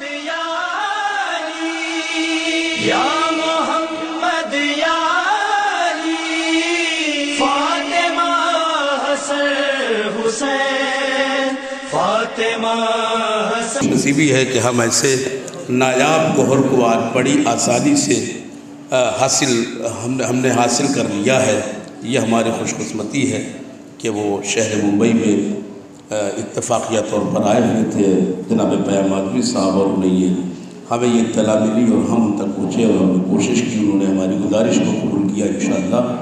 मोहम्मद यारी या मोहम्मद यारी फातिमा हसन हुसैन। फातिमा हसन। नसीबी है कि हम ऐसे नायाब गोहर को आज बड़ी आसानी से हासिल हमने हमने हासिल कर लिया है। ये हमारी खुशकस्मती है कि वो शहर मुंबई में इत्तफाकिया तौर पर आए हुए थे जनाब आदमी साहब और उन्हें ये, हमें ये इतला मिली और हम उन तक पहुँचे और हमने कोशिश की, उन्होंने हमारी गुजारिश को कबूल किया इन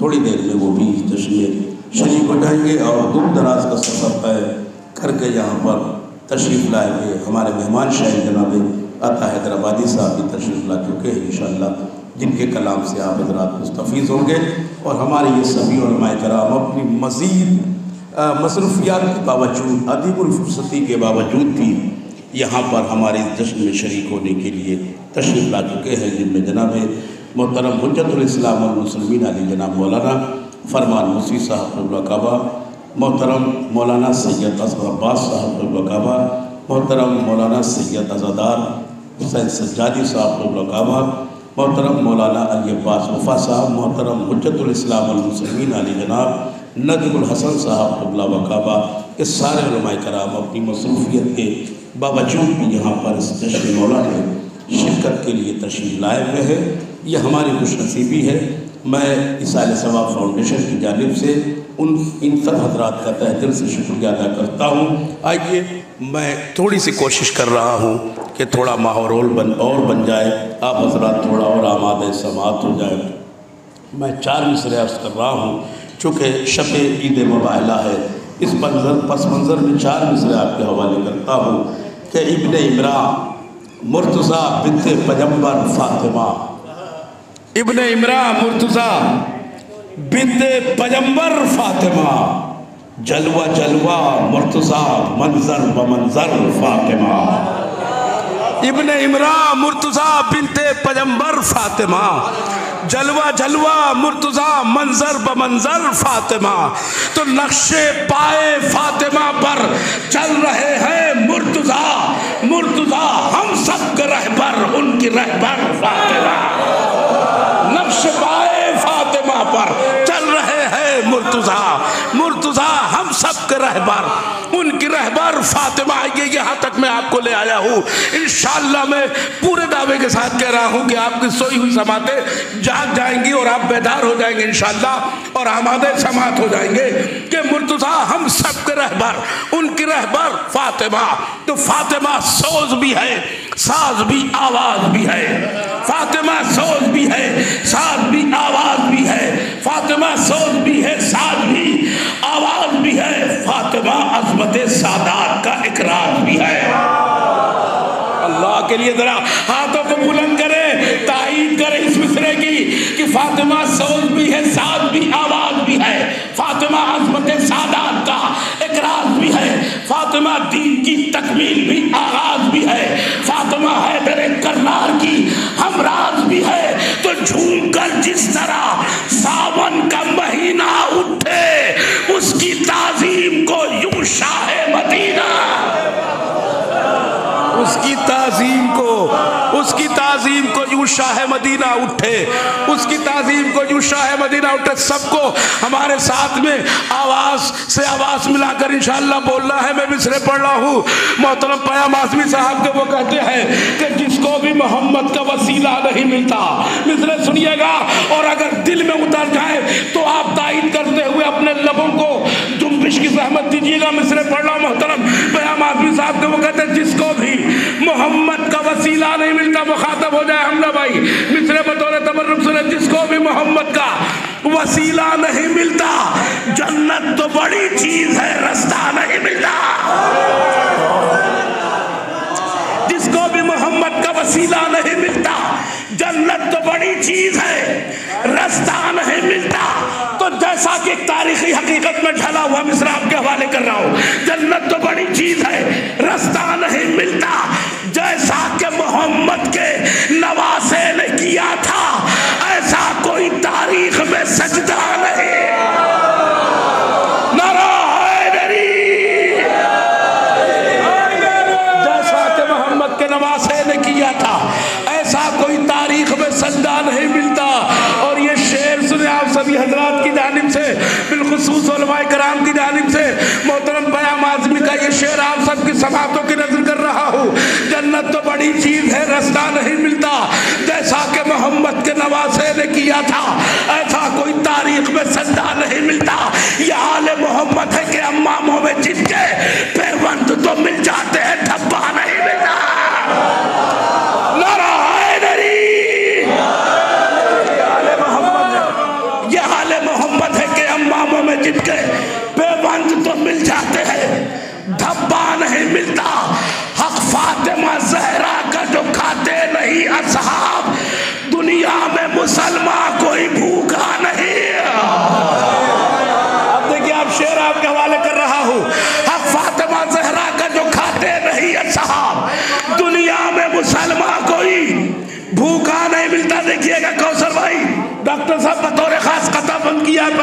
थोड़ी देर में वो भी शरीक हो जाएँगे और दूर दराज का सफ़र तय करके यहाँ पर तशरीफ़ लाए हुए हमारे मेहमान शाह जनाब अता हैदराबादी साहब भी तशरीफ़ ला चुके हैं इन जिनके कलाम से आप हजरात मुस्तफ़ होंगे और हमारे ये सभी और माए कराम अपनी मज़ीद मसरूफियात के बावजूद अदीबुलफुर्सती के बावजूद भी यहाँ पर हमारे जश्न में शरीक होने के लिए तशरीफ़ ला चुके हैं, जिनमें जनाब मोहतरम हजतुलस्लामसलमिन अली जनाब मौलाना फरमान मुसी साहब काबा मोहतरम मौलाना सैयद असर अब्बास साहब काबा मोहतरम मौलाना सैयद अजादार हुसैन सज्जादी साहब काबा मोहतरम मौलाना अली अब्बास वफ़ा साहब, मोहतरम हजतुलस्लामसलमिन अली जनाब नजमुल हसन साहब वकाबा, ये सारे कराम अपनी मसरूफियत के बावजूद भी यहाँ पर इस जश्न मौला में शिरकत के लिए तशरीफ़ लाए हुए हैं। ये हमारी खुशनसीबी है। मैं इसाल सवाब फाउंडेशन की जानब से उन, इन सब हजरात का तह दिल से शुक्रिया अदा करता हूँ। आइए मैं थोड़ी सी कोशिश कर रहा हूँ कि थोड़ा माहौल बन, और बन जाए। आप हजरात थोड़ा और आमाद समात हो जाए। मैं चार मिसरे अर्ज़ कर रहा हूँ चूँकि शब ईद मुबाला है, इस मंजर, पस मंज़र में चार मिसरे आपके हवाले करता हूँ कि इबन इमरान मुर्तज़ा बिनत पैगंबर फातिमा। इबन इमरान मुर्तज़ा बिनत पैगंबर फातिमा। जलवा जलवा, मुर्तज़ा मंजर ब मंजर फातिमा। इबन इमरान मुर्तज़ा बिनत पैगंबर फातिमा। जलवा जलवा, मुर्तज़ा मंजर ब मंजर, फातिमा। तो नक्शे पाए फातिमा पर चल रहे हैं मुर्तज़ा मुर्तज़ा, हम सब के रहबर, उनकी रहबर फातिमा। नक्श पाए फातिमा पर चल रहे हैं मुर्तज़ा सब के रहबर, उनकी रहबर फातिमा ये यहाँ तक मैं आपको ले आया हूँ। इन मैं पूरे दावे के साथ कह रहा हूँ कि आपकी सोई हुई समातें जाग जाएँगी और आप बेदार हो जाएँगे इन और हमारे समात हो जाएँगे कि मुर्तज़ा, हम सब के रहबर, उनकी रहबर फातिमा। तो फातिमा, सोज भी है, साज भी, आवाज़ भी है। फातिमा सोज भी है साज भी, आवाज़ भी है। फातिमा सोज भी है साज भी, आवाज़ भी है। फातिमा अजमत सादात का इकरार भी है। अल्लाह के लिए जरा हाथों को बुलंद करें ताईद करें इस मिसरे की कि फातिमा सोज भी है साज भी, आवाज़ भी है। फातिमा अजमत सादात का इकरार भी है। फातिमा दीन की तकमील भी आगाज़ भी है। फातिमा है मेरे करनार हमराज भी है तो झूम कर जिस तरह सावन ताजीम को यूँ शाह मदीना उठे, उसकी ताजीम को यूँ शाह मदीना उठे, सबको हमारे साथ में आवाज़ से आवाज़ मिलाकर इंशाल्लाह बोलना है। मैं मिसरे पढ़ रहा हूँ। मोहतरम पयाम आजमी साहब के वो कहते हैं कि जिसको भी मोहम्मद का वसीला नहीं मिलता मिसरे सुनिएगा। और अगर दिल में उतर जाए तो आप तायद करते हुए अपने लबों को जुम्बिश की सहमत दीजिएगा। मिसरे पढ़ रहा मोहतरम पयाम आजमी साहब के वो कहते हैं, जिसको मोहम्मद का वसीला नहीं मिलता। जन्नत तो बड़ी चीज़ है, रास्ता नहीं मिलता। जिसको भी मोहम्मद का वसीला नहीं मिलता, जन्नत तो बड़ी चीज़ है, रास्ता नहीं मिलता। तो जैसा कि तारीखी हकीकत में ढला हुआ मिसरा आपके हवाले कर रहा हूँ, जन्नत तो बड़ी चीज़ शेर आप सबकी समातों की नज़र कर रहा हूँ। जन्नत तो बड़ी चीज़ है, रास्ता नहीं मिलता। जैसा कि मोहम्मद के नवासे ने किया था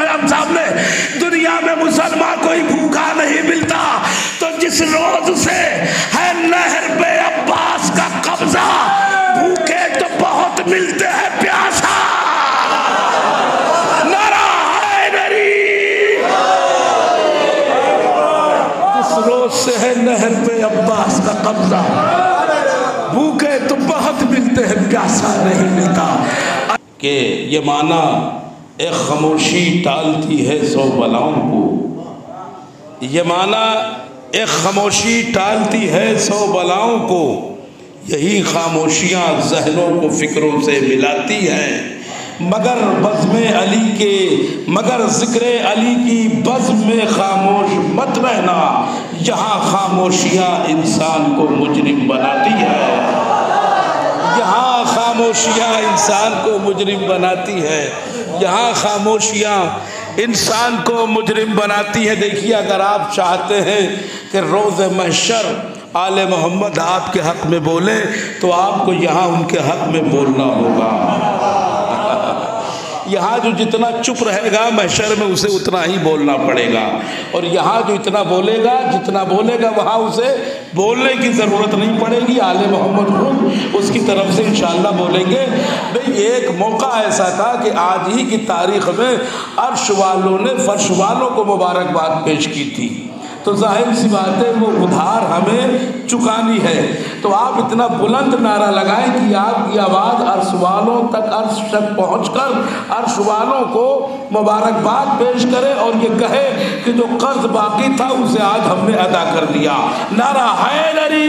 बयाम साहब ने, दुनिया में मुसलमान कोई भूखा नहीं मिलता। तो जिस रोज से है नहर पे अब्बास का कब्जा, भूखे तो बहुत मिलते है नहर पे अब्बास का कब्जा, भूखे तो बहुत मिलते हैं, प्यासा नहीं मिलता। कि ये माना एक खामोशी टालती है सौ बलाओं को। ये माना एक खामोशी टालती है सौ बलाओं को। यही खामोशियाँ जहनों को फिक्रों से मिलाती हैं। मगर बज़म अली के, मगर ज़िक्र अली की बज़म में खामोश मत रहना। यहाँ खामोशियाँ इंसान को मुजरिम बनाती है। यहाँ खामोशियाँ इंसान को मुजरिम बनाती है। यहाँ खामोशियाँ इंसान को मुजरिम बनाती है। देखिए, अगर आप चाहते हैं कि रोज़ महशर आल मोहम्मद आपके हक में बोले तो आपको यहाँ उनके हक में बोलना होगा। यहाँ जो जितना चुप रहेगा, महशर में उसे उतना ही बोलना पड़ेगा। और यहाँ जो इतना बोलेगा, जितना बोलेगा, वहाँ उसे बोलने की ज़रूरत नहीं पड़ेगी। आले मोहम्मद खुद उसकी तरफ़ से इंशाल्लाह बोलेंगे। भाई, एक मौका ऐसा था कि आज ही की तारीख में अर्श वालों ने फर्श वालों को मुबारकबाद पेश की थी। तो ज़ाहिर सी बात है, वो उधार हमें चुकानी है। तो आप इतना बुलंद नारा लगाएँ कि आपकी आवाज़ अर्श वालों तक, अर्श तक पहुँच कर अर्श वालों को मुबारकबाद पेश करे और ये कहे कि जो कर्ज बाकी था, उसे आज हमने अदा कर दिया। नारा हैदरी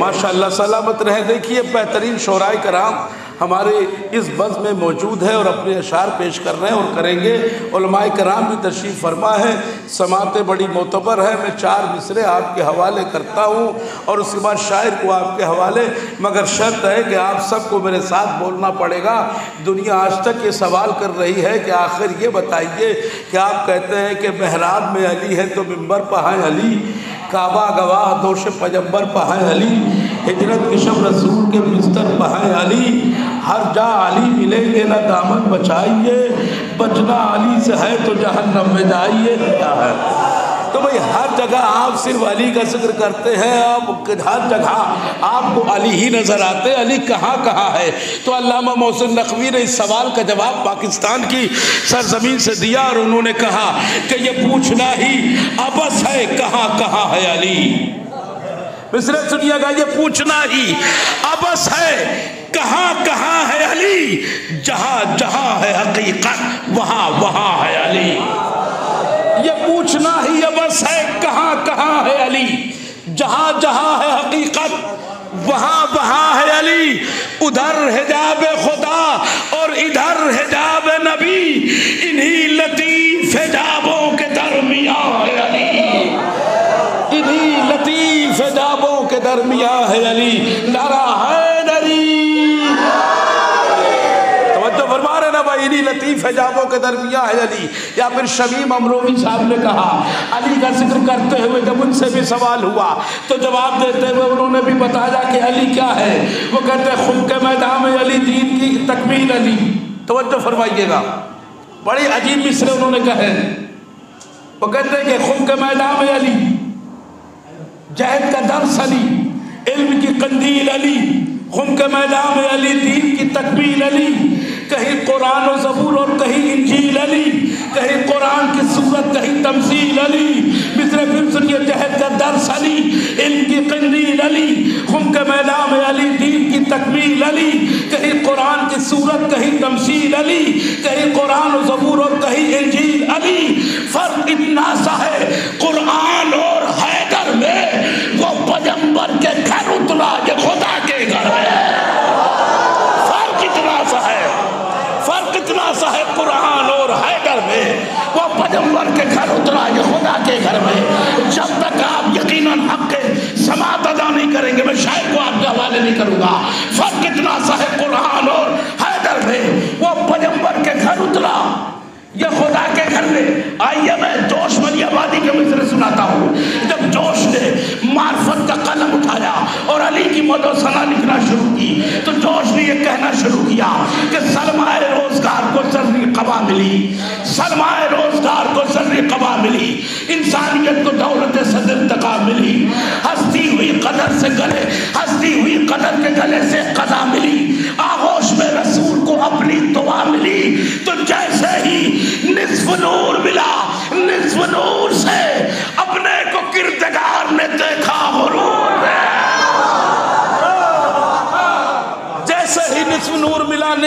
माशाल्लाह, सलामत रहे। देखिए, बेहतरीन शोराय कराम हमारे इस बज़ में मौजूद है और अपने अशार पेश कर रहे हैं और करेंगे। कराम भी तशरीफ़ फरमा है। समातें बड़ी मोतबर है। मैं चार मिसरे आपके हवाले करता हूँ और उसके बाद शायर को आपके हवाले। मगर शर्त है कि आप सबको मेरे साथ बोलना पड़ेगा। दुनिया आज तक ये सवाल कर रही है कि आखिर ये बताइए कि आप कहते हैं कि महराब में अली है तो मिम्बर पहाएँ अली। काबा गवाह दोष पजम्बर पहाए अली। हिजरत किशम रसूल के बिस्तर पहाए अली, हर जा अली मिलेंगे ना दामन बचाइए, बचना अली से है तो जहन्नम में जाइए, क्या है? तो भाई, हर जगह आप सिर्फ़ अली का ज़िक्र करते हैं, आप हर जगह आपको अली ही नज़र आते अली कहाँ कहाँ है? तो अल्लामा मोहसिन नकवी ने इस सवाल का जवाब पाकिस्तान की सरजमीन से दिया और उन्होंने कहा कि ये पूछना ही अबस है कहाँ कहाँ है अली। मिसरे सुनिएगा ये पूछना ही अबस है, कहाँ कहाँ है अली? जहाँ जहाँ है हकीकत, वहाँ वहाँ है अली। ये पूछना ही बस है, कहाँ कहाँ है अली? जहाँ जहाँ है हकीकत, वहाँ वहाँ है अली। उधर हिजाब खुदा और इधर हिजाब नबी, इन्हीं लतीफ हिजाबों के दरमिया है अली इन्हीं लतीफ हिजाबों के दरमिया है अली, नारा है इन्हीं लतीफ़ हिजाबों के दरमिया है अली। या फिर शमीम अमरोवी साहब ने कहा, अली का ज़िक्र करते हुए जब उनसे भी सवाल हुआ तो जवाब देते हुए उन्होंने भी बताया कि अली क्या है। वो कहते हैं खुद के मैदान में अली, दीन की तकमील अली। तो तो फरमाइएगा। बड़ी अजीब मिसरे उन्होंने कहे। वो कहते हैं कि खुद के मैदान में अली। जहद का दर्स अली इल्म की कंदील अली खुम के मैदान में अली, दीन की तकबील अली, कहीं कुरान और जबूर और कहीं इंजील अली, कहीं कुरान की सूरत, कहीं तमसील अली। मिसर फिर सुनिए जहद का दर्स अली इल्म की कंदील अली खुम के मैदान में अली, दीन की तकमील अली, कहीं कुरान की सूरत, कहीं तमसील अली, कहीं कुरान और जबूर और कहीं इंजील अली। करेंगे, मैं शायद को आपके हवाले नहीं करूँगा। फ़र्क कितना सा है कुरान और हैदर में। वो पैगंबर के घर उतरा। ये खुदा के घर में। आइए मैं जोश वाली के मिसरे सुनाता हूँ। जब जोश ने उठाया और अली की मदो सना लिखना शुरू की। तो जोश ने यह कहना शुरू किया कि सलमाए रोज़गार को जर्री कबा मिली। सलमाए रोज़गार को जर्री कबा मिली। इंसानियत को दौलत सदर तका मिली। हंसती हुई कदर से गले, हंसती हुई कदर के गले से कदा मिली। आगोश में रसूल को अपनी दुआ मिली। तो जैसे ही निस्फ नूर मिला निस्फ नूर से अपने को किरदगार ने देखा गुरूर जैसे ही निस्फ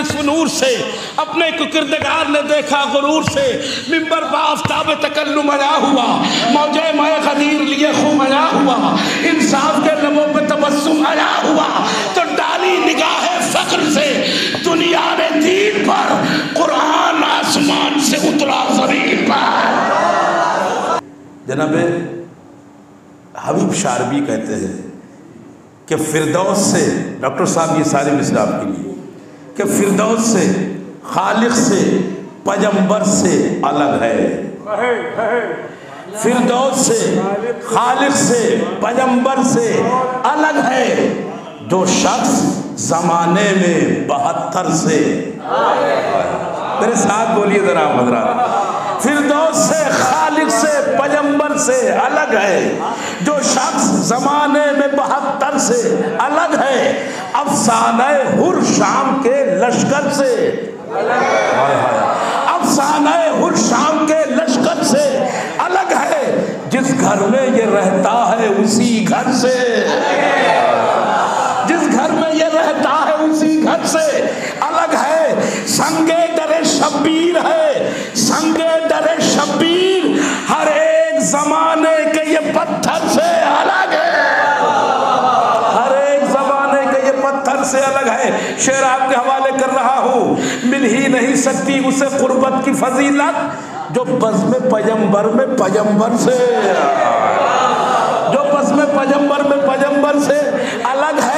नूर नूर से, अपने को किरदगार ने देखा गुरूर से, मिंबर बाफ्ताब तकल्लुम आया हुआ, मौजे मैं खदीर लिए खूब आया हुआ, इंसाफ के लबों पे तबस्सुम आया हुआ तो डाली निगाह फक्र से, दुनिया ने दीन पर, कुरान आसमान से उतरा ज़मीन पर। जनाब, हबीब शारबी कहते हैं कि फिरदौस से डॉक्टर साहब ये सारे मिसर आपके लिए। कि फिरदौस से खालिक से पजम्बर से अलग है। फिरदौस से खालिक से पजम्बर से अलग है। जो शख्स जमाने में बहत्तर से। मेरे साथ बोलिए जरा हजरात। फिरदौस से खालिक से पजम्बर से अलग है। जो शख्स जमाने में बहत्तर से अलग है, अफसाने हुर शाम के लश्कर से। अफसाने हुर शाम के लश्कर से अलग है, जिस घर में ये रहता है उसी घर से। जिस घर में ये रहता है उसी घर से अलग है। संगे डरे शब्बीर है, संगे डरे शब्बीर, हर एक जमाने के ये पत्थर से अलग है। हर एक जमाने के ये पत्थर से अलग है। शेर आपके हवाले कर रहा हूँ, मिल ही नहीं सकती उसे कुर्बत की फजीलत जो बस में पयंबर में पयंबर से। जो बस में पजम्बर में पजम्बर से अलग है।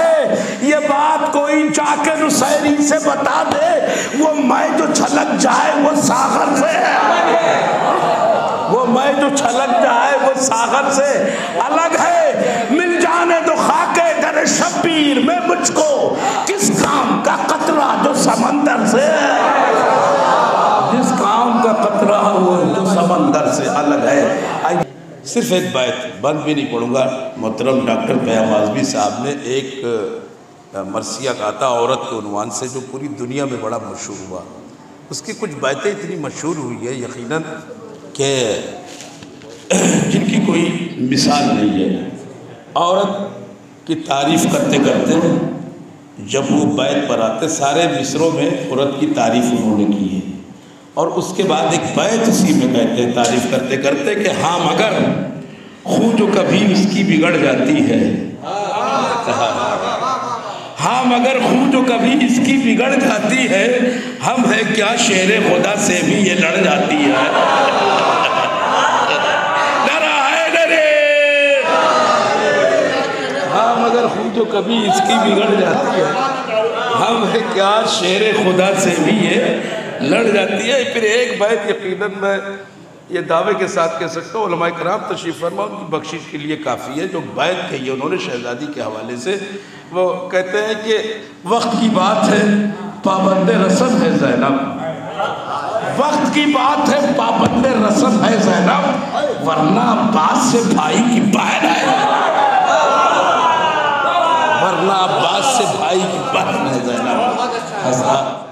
जाके नुसैरी से बता दे, वो मैं जो छलक जाए, वो सागर से। वो मैं जो छलक जाए, वो सागर से। अलग है। मिल जाने तो खाके दर शब्बीर, में मुझको किस काम का कतरा जो समंदर से? जिस काम का कतरा वो जो समंदर से अलग है। सिर्फ़ एक बात, बंद भी नहीं पढ़ूँगा मोहतरम डॉक्टर कयाम आजमी साहब ने एक मरसिया गाता औरत के उनवान से, जो पूरी दुनिया में बड़ा मशहूर हुआ। उसकी कुछ बातें इतनी मशहूर हुई है, यकीनन, कि जिनकी कोई मिसाल नहीं है। औरत की तारीफ़ करते करते, जब वो बैत पर आते, सारे मिसरों में औरत की तारीफ़ उन्होंने की है। और उसके बाद एक बैत उसी में कहते हैं, तारीफ़ करते करते कि हाँ मगर खूँ जो कभी उसकी बिगड़ जाती है। हाँ मगर खूँ जो कभी इसकी बिगड़ जाती है, हम है क्या शेर खुदा से भी ये लड़ जाती है? है हाँ जो कभी इसकी बिगड़ जाती है, हम है क्या शेर खुदा से भी ये लड़ जाती है? फिर एक बैत यकीनन मैं ये दावे के साथ कह सकता हूँ कराम तशीफ़ फरमा उनकी बख्शिश के लिए काफ़ी है, जो बैत कही उन्होंने शहजादी के हवाले से। वो कहते हैं कि वक्त की बात है, पाबंद रसम है जैनब। वक्त की बात है, पाबंद रसम है जैनब। वरना अब्बास से भाई की बहन है। वरना अब्बास से भाई की बहन है जैनब।